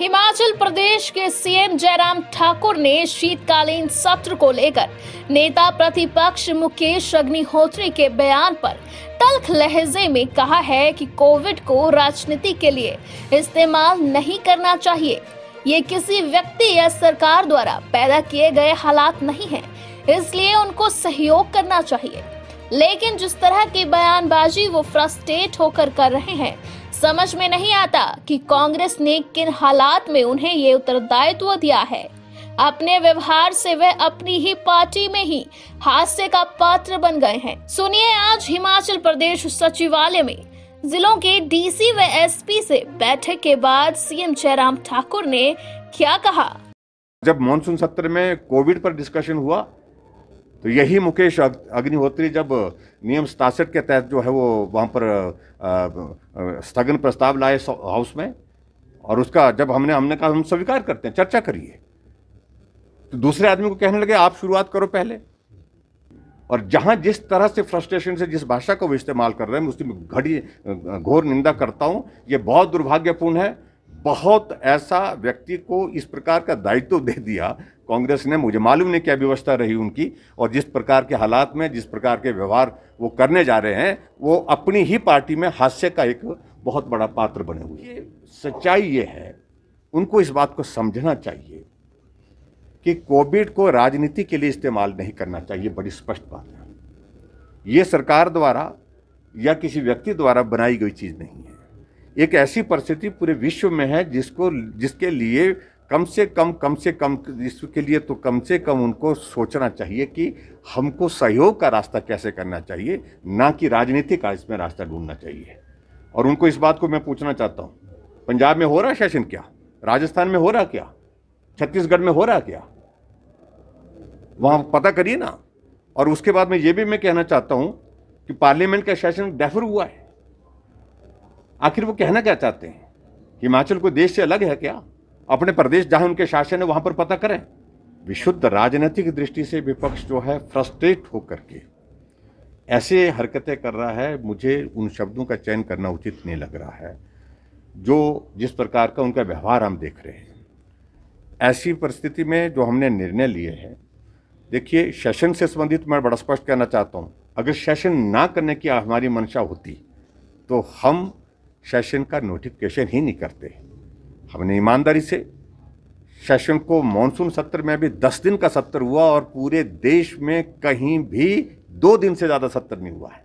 हिमाचल प्रदेश के सीएम जयराम ठाकुर ने शीतकालीन सत्र को लेकर नेता प्रतिपक्ष मुकेश अग्निहोत्री के बयान पर तल्ख लहजे में कहा है कि कोविड को राजनीति के लिए इस्तेमाल नहीं करना चाहिए। ये किसी व्यक्ति या सरकार द्वारा पैदा किए गए हालात नहीं हैं, इसलिए उनको सहयोग करना चाहिए। लेकिन जिस तरह की बयानबाजी वो फ्रस्ट्रेट होकर कर रहे हैं समझ में नहीं आता कि कांग्रेस ने किन हालात में उन्हें ये उत्तरदायित्व दिया है। अपने व्यवहार से वे अपनी ही पार्टी में ही हादसे का पात्र बन गए हैं। सुनिए आज हिमाचल प्रदेश सचिवालय में। जिलों के डीसी व एसपी से बैठक के बाद सीएम जयराम ठाकुर ने क्या कहा? जब मानसून सत्र में कोविड पर डिस्कशन हुआ तो यही मुकेश अग्निहोत्री जब नियम सतासठ के तहत जो है वो वहाँ पर स्थगन प्रस्ताव लाए हाउस में, और उसका जब हमने हमने कहा, हम स्वीकार करते हैं, चर्चा करिए। तो दूसरे आदमी को कहने लगे, आप शुरुआत करो पहले। और जहाँ जिस तरह से फ्रस्ट्रेशन से जिस भाषा का वो इस्तेमाल कर रहे हैं उसकी घड़ी घोर निंदा करता हूँ, ये बहुत दुर्भाग्यपूर्ण है। बहुत ऐसा व्यक्ति को इस प्रकार का दायित्व दे दिया कांग्रेस ने। मुझे मालूम नहीं क्या व्यवस्था रही उनकी और जिस प्रकार के हालात में, जिस प्रकार के व्यवहार वो करने जा रहे हैं, वो अपनी ही पार्टी में हास्य का एक बहुत बड़ा पात्र बने हुए ये सच्चाई ये है, उनको इस बात को समझना चाहिए कि कोविड को राजनीति के लिए इस्तेमाल नहीं करना चाहिए बड़ी स्पष्ट बात है। ये सरकार द्वारा या किसी व्यक्ति द्वारा बनाई गई चीज़ नहीं है। एक ऐसी परिस्थिति पूरे विश्व में है जिसको, जिसके लिए कम से कम कम से कम, इसके लिए तो कम से कम उनको सोचना चाहिए कि हमको सहयोग का रास्ता कैसे करना चाहिए, ना कि राजनीति का इसमें रास्ता ढूंढना चाहिए। और उनको इस बात को मैं पूछना चाहता हूँ, पंजाब में हो रहा सेशन क्या? राजस्थान में हो रहा क्या? छत्तीसगढ़ में हो रहा क्या? वहाँ पता करिए ना। और उसके बाद में ये भी मैं कहना चाहता हूँ कि पार्लियामेंट का सेशन डेफर हुआ है। आखिर वो कहना क्या चाहते हैं? हिमाचल को देश से अलग है क्या? अपने प्रदेश जहाँ उनके शासन है, वहाँ पर पता करें। विशुद्ध राजनीतिक दृष्टि से विपक्ष जो है, फ्रस्ट्रेट होकर के। ऐसे हरकतें कर रहा है, मुझे उन शब्दों का चयन करना उचित नहीं लग रहा है। जो जिस प्रकार का उनका व्यवहार हम देख रहे हैं। ऐसी परिस्थिति में जो हमने निर्णय लिए हैं, देखिए सेशन से संबंधित मैं बड़ा स्पष्ट कहना चाहता हूँ। अगर सेशन ना करने की हमारी मंशा होती तो हम सेशन का नोटिफिकेशन ही नहीं करते। हमने ईमानदारी से सेशन को मानसून सत्र में भी दस दिन का सत्र हुआ और पूरे देश में कहीं भी दो दिन से ज़्यादा सत्र नहीं हुआ है।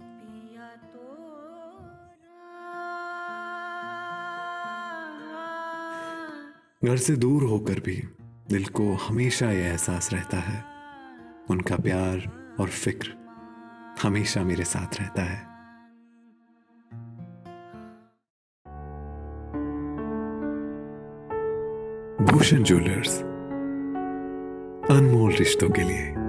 घर से दूर होकर भी दिल को हमेशा यह एहसास रहता है। उनका प्यार और फ़िक्र हमेशा मेरे साथ रहता है। भूषण ज्वेलर्स, अनमोल रिश्तों के लिए।